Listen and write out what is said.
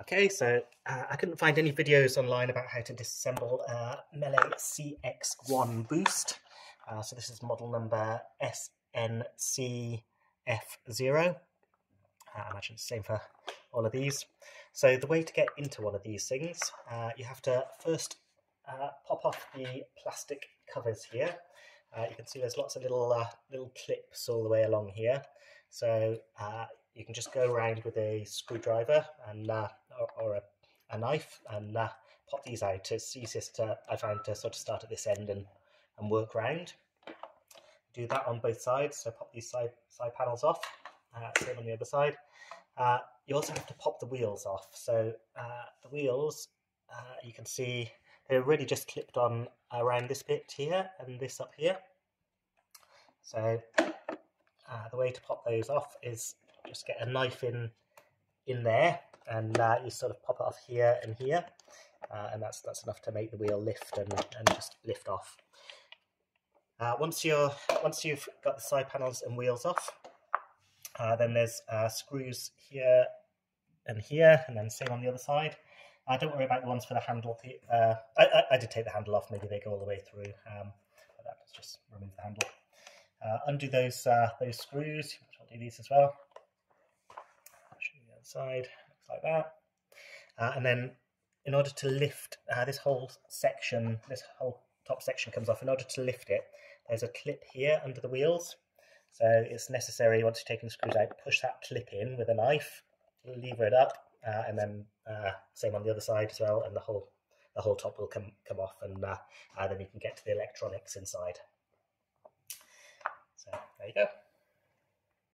Okay, so uh, I couldn't find any videos online about how to disassemble a Miele CX1 boost. Uh, so this is model number SNCF0. Uh, I imagine it's the same for all of these. So the way to get into one of these things, uh, you have to first uh, pop off the plastic covers here. Uh, you can see there's lots of little little clips all the way along here. So you can just go around with a screwdriver and uh, or, or a, a, knife and uh, pop these out. It's easiest to, I find to sort of start at this end and, and work round. Do that on both sides, so pop these side, side panels off, uh, same on the other side. Uh, you also have to pop the wheels off. So uh, the wheels, uh, you can see they're really just clipped on around this bit here and this up here. So uh, the way to pop those off is just get a knife in in there and uh, you sort of pop it off here and here uh, and that's that's enough to make the wheel lift and, and just lift off. Uh, once you're once you've got the side panels and wheels off, uh, then there's uh, screws here and here, and then same on the other side. Uh, don't worry about the ones for the handle. I, I, I, did take the handle off. Maybe they go all the way through. Um, but let's just remove the handle. undo those those screws. I'll do these as well side, looks like that. Uh, and then in order to lift uh, this whole section, this whole top section comes off, in order to lift it, there's a clip here under the wheels. So it's necessary, once you've taken the screws out, push that clip in with a knife, lever it up, uh, and then uh, same on the other side as well, and the whole the whole top will come come off, and uh, uh, then you can get to the electronics inside. So there you go.